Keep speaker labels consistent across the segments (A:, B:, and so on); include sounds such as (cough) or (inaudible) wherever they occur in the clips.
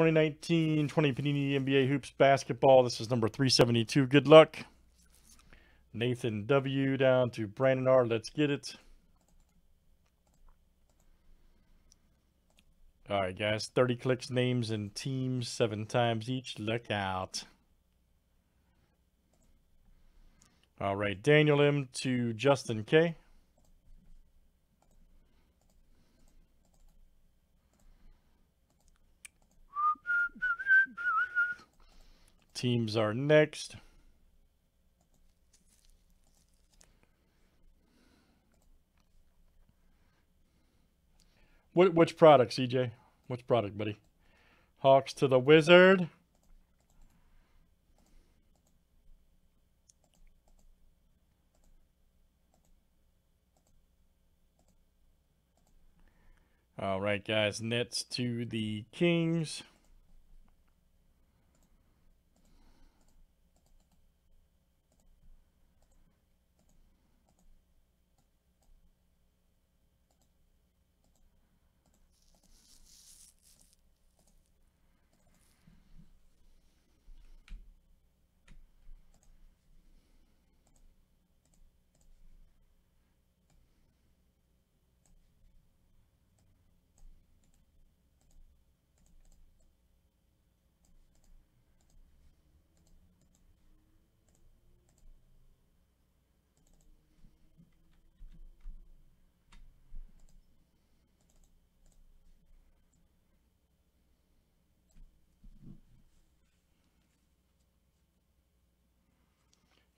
A: 2019 20 Panini NBA Hoops Basketball. This is number 372. Good luck. Nathan W. down to Brandon R. Let's get it. All right, guys. 30 clicks, names, and teams seven times each. Look out. All right, Daniel M. to Justin K. Teams are next. Which product, CJ? Which product, buddy? Hawks to the Wizard. All right, guys. Nets to the Kings.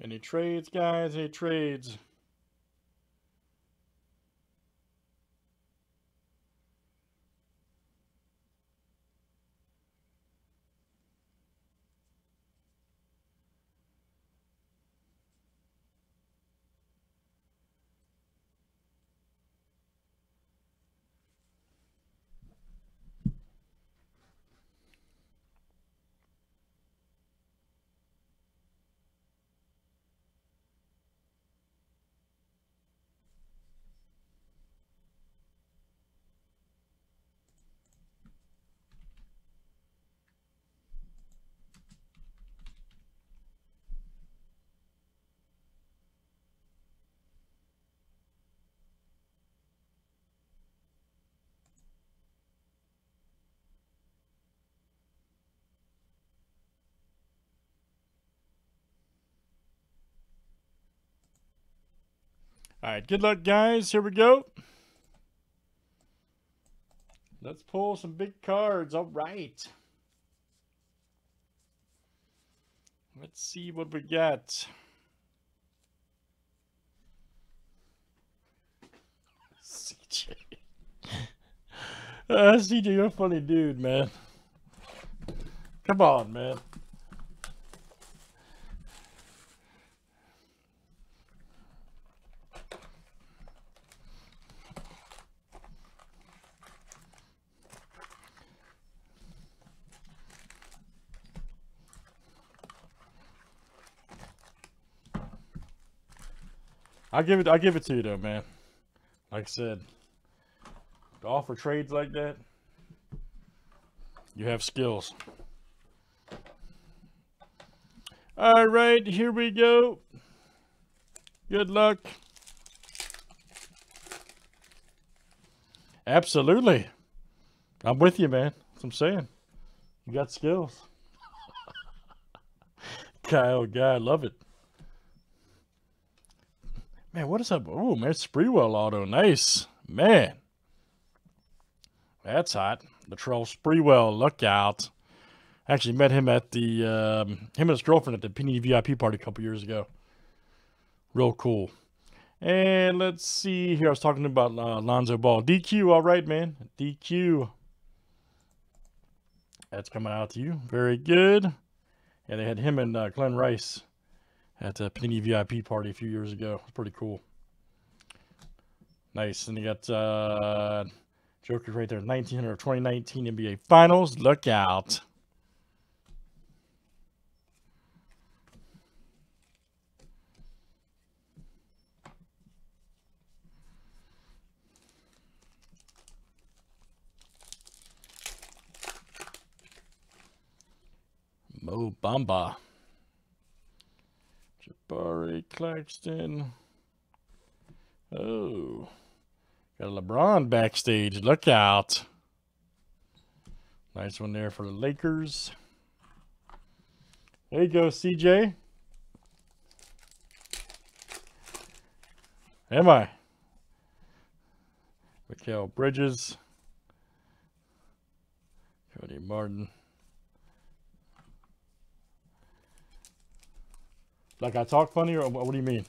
A: Any trades, guys? Any trades? All right, good luck, guys. Here we go. Let's pull some big cards. All right. Let's see what we got. (laughs) CJ. (laughs) Uh, CJ, you're a funny dude, man. Come on, man. I give it. I give it to you though, man. Like I said, to offer trades like that, you have skills. All right, here we go. Good luck. Absolutely. I'm with you, man. That's what I'm saying. You got skills. (laughs) Kyle, guy, I love it. Man, what is up? Oh, man, Sprewell auto. Nice. Man. That's hot. The Latrell Sprewell, look out. Actually met him at the, um, him and his girlfriend at the Panini VIP party a couple years ago. Real cool. And let's see here. I was talking about uh, Lonzo Ball. DQ, all right, man. DQ. That's coming out to you. Very good. Yeah, they had him and uh, Glen Rice at the Panini VIP party a few years ago. It's pretty cool. Nice. And you got uh, Joker right there, 1900 of 2019 NBA Finals. Look out. Mo Bamba. Jabari Claxton. Oh. Got a LeBron backstage. Look out. Nice one there for the Lakers. There you go, CJ. Am I? Mikal Bridges. Cody Martin. Like I talk funny, or what do you mean?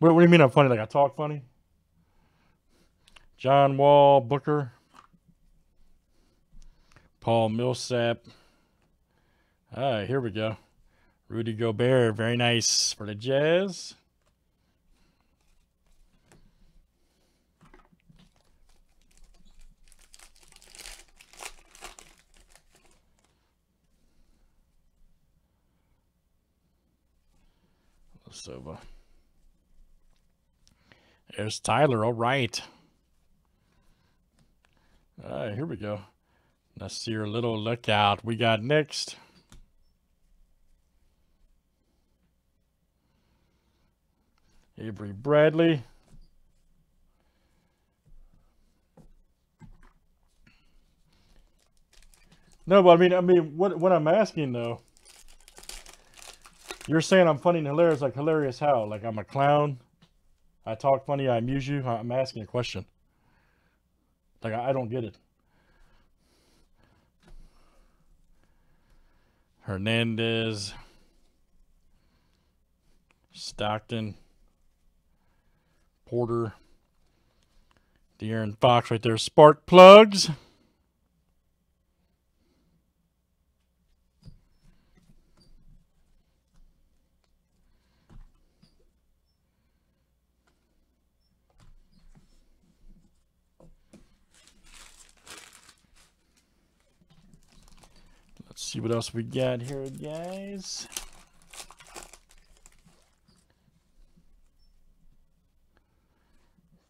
A: What, what do you mean I'm funny? Like I talk funny? John Wall, Booker, Paul Millsap. All right, here we go. Rudy Gobert, very nice for the Jazz. There's Tyler. All right. All right, here we go. Let's see your little lookout. We got next. Avery Bradley. No, but I mean, I mean, what what I'm asking though, you're saying I'm funny and hilarious, like hilarious how? Like I'm a clown? I talk funny, I amuse you? I'm asking a question. Like I, I don't get it. Hernandez. Stockton. Porter. De'Aaron Fox right there. Spark plugs. See what else we got here, guys.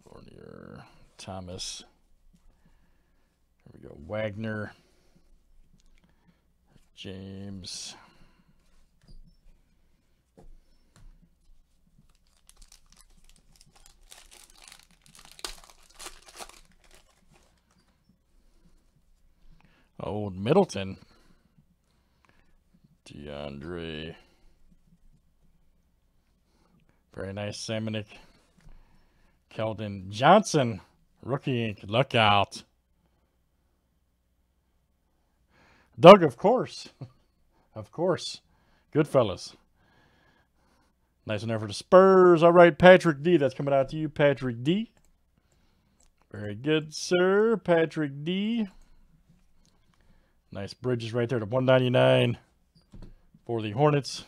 A: Fournier, Thomas. Here we go. Wagner. James. Old Middleton. DeAndre. Very nice Salmonic. Keldon Johnson. Rookie. Look out. Doug, of course. (laughs) of course. Good fellas. Nice there for the Spurs. All right, Patrick D. That's coming out to you, Patrick D. Very good, sir. Patrick D. Nice bridges right there to 199 for the Hornets.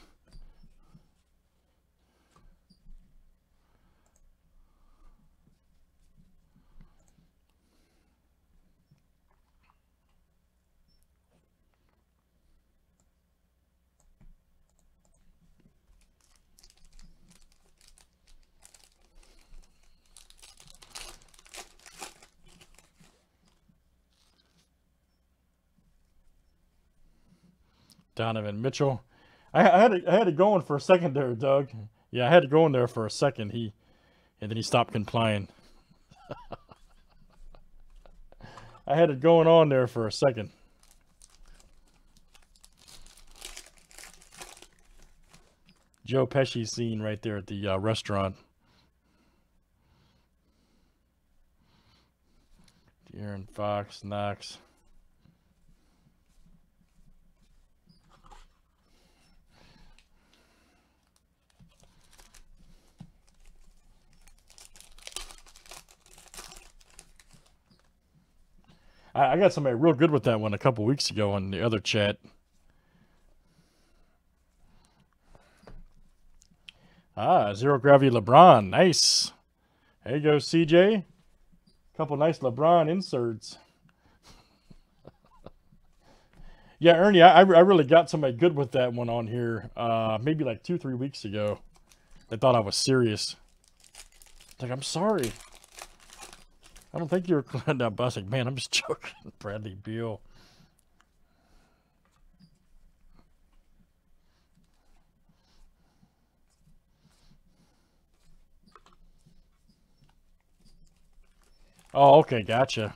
A: Donovan Mitchell. I, had it, I had it going for a second there, Doug. Yeah, I had it going there for a second. He and then he stopped complying. (laughs) I had it going on there for a second. Joe Pesci scene right there at the uh, restaurant. Aaron Fox, Knox. I, I got somebody real good with that one a couple weeks ago on the other chat. Ah, zero gravity LeBron. Nice. There you go, CJ. Couple nice LeBron inserts. (laughs) yeah, Ernie, I, I really got somebody good with that one on here. Uh, maybe like two, three weeks ago. They thought I was serious. Like, I'm sorry. I don't think you're (laughs) no, Busick. Man, I'm just (laughs) joking. Bradley Beal. Oh, okay, gotcha.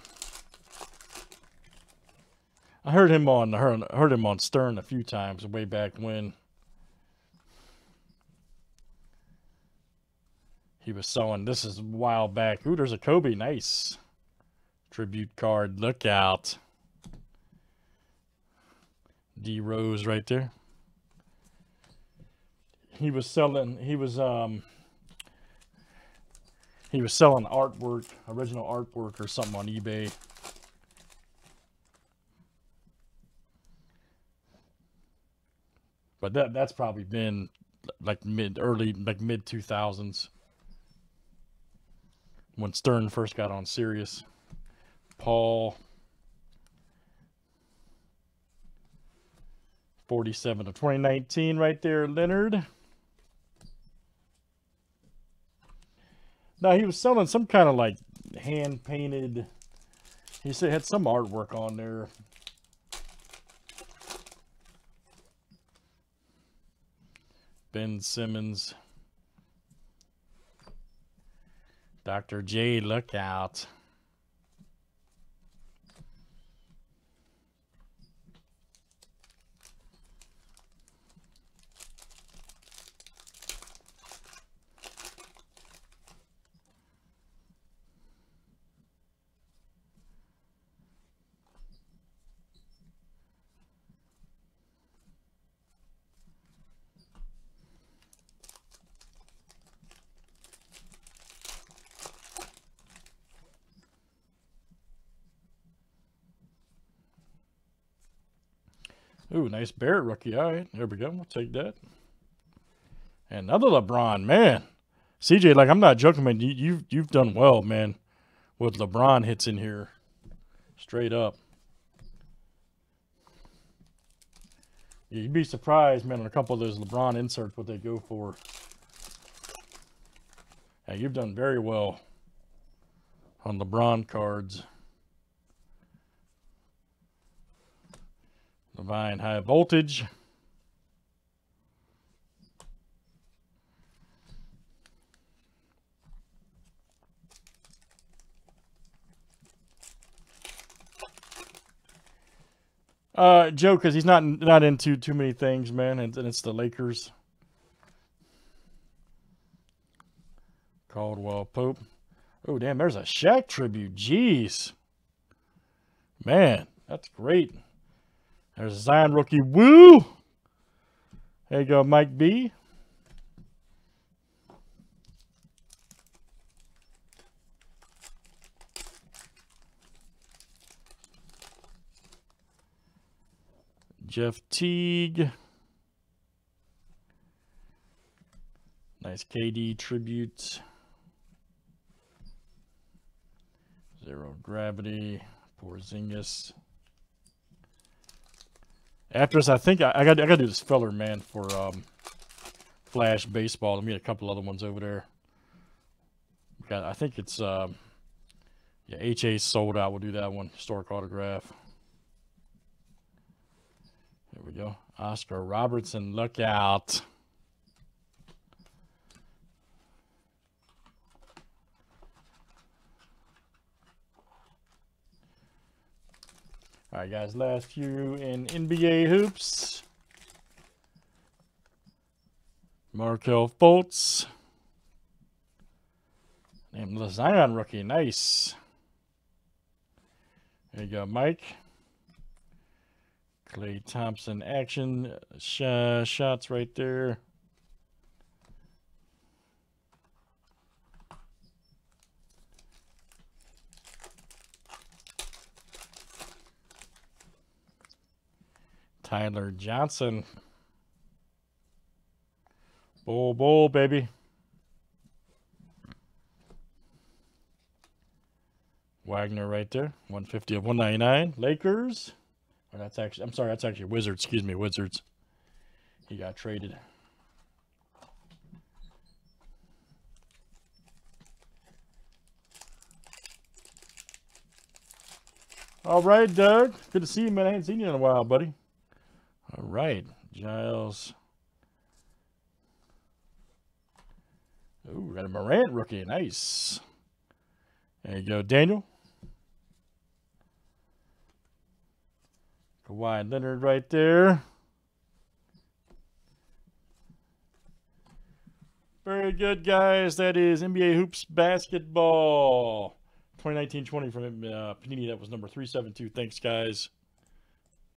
A: I heard him on heard, heard him on Stern a few times way back when he was selling. This is a while back. Ooh, there's a Kobe. Nice tribute card. Look out. D Rose right there. He was selling. He was um he was selling artwork, original artwork or something on eBay. But that that's probably been like mid early like mid 2000s when Stern first got on Sirius. Paul 47 of 2019 right there, Leonard. Now he was selling some kind of like hand painted. He said had some artwork on there. Ben Simmons. Dr. J, look out. Ooh, nice Barrett rookie. All right, there we go. We'll take that. Another LeBron, man. CJ, like I'm not joking, man. You, you've you've done well, man, with LeBron hits in here, straight up. You'd be surprised, man, on a couple of those LeBron inserts what they go for. Yeah, you've done very well on LeBron cards. Divine high voltage. Uh, Joe, because he's not not into too many things, man, and, and it's the Lakers. Caldwell Pope. Oh, damn, there's a Shaq tribute. Jeez. Man, that's great. There's Zion rookie. Woo! There you go, Mike B. Jeff Teague. Nice KD tribute. Zero gravity. Porzingis. After this, I think I, I got I got to do this filler man for um, Flash baseball. Let me a couple other ones over there. Got I think it's um, yeah HA sold out. We'll do that one historic autograph. There we go. Oscar Robertson, look out. All right, guys, last few in NBA hoops. Markelle Fultz. Named Zion rookie. Nice. There you go, Mike. Klay Thompson action sh shots right there. Tyler Johnson. Bull, bull, baby. Wagner right there. 150 of 199. Lakers. Or that's actually, I'm sorry, that's actually Wizards. Excuse me, Wizards. He got traded. All right, Doug. Good to see you, man. I ain't seen you in a while, buddy. All right, Giles. Ooh, got a Morant rookie. Nice. There you go, Daniel. Kawhi Leonard right there. Very good, guys. That is NBA Hoops Basketball 2019-20 from uh, Panini. That was number 372. Thanks, guys.